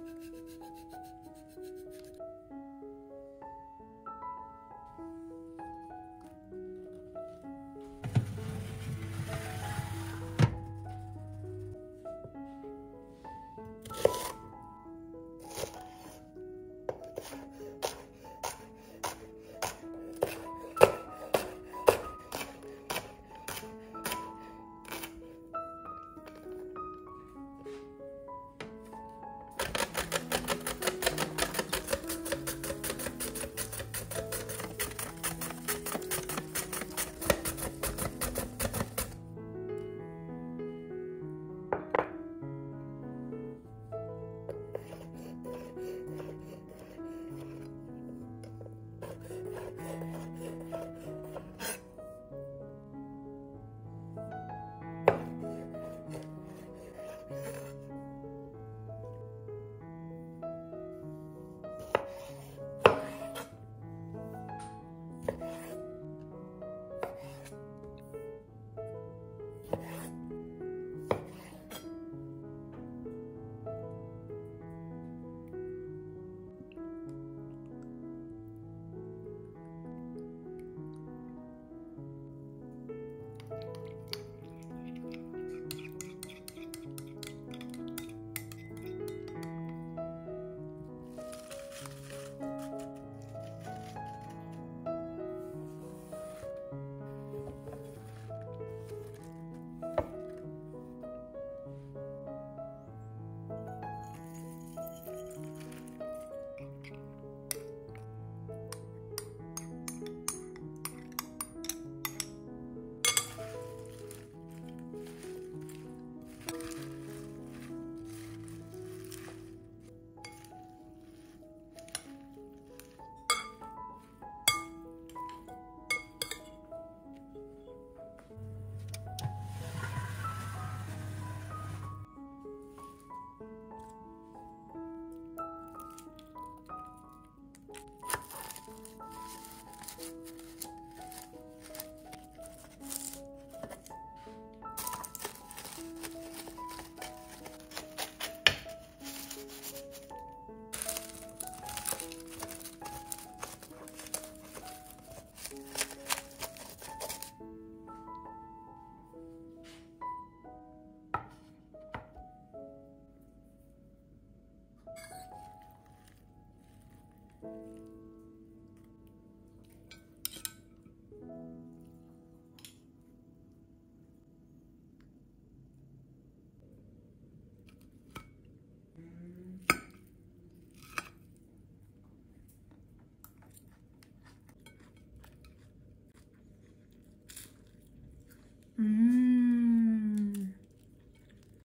あっ。